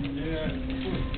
Yeah.